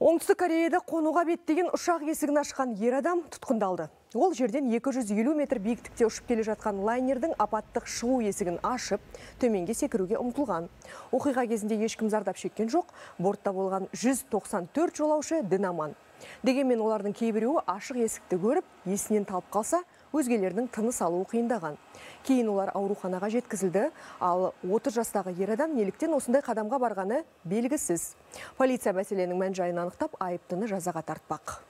Оңтүстік Кореяда қонуға беттеген ұшақ есігін ашқан ер адам тұтқындалды. Ол жерден 250 метр биіктікте ұшып келе жатқан лайнердің апаттық шығу есігін ашып, төменге секіруге ұмтылған. Оқиға кезінде ешкім зардап шеккен жоқ, бортта болған 194 жолаушы дінаман. Дегенмен олардың кейбіреуі ашық есікті көріп, есінен талып қалса, өзгелердің тыныс алуы қиындаған. Кейін олар ауруханаға жеткізілді, ал 30 жастағы ер адам неліктен осындай қадамға барғаны белгісіз. Полиция мәселенің мән жайын анықтап, айыптыны жазаға тартпақ.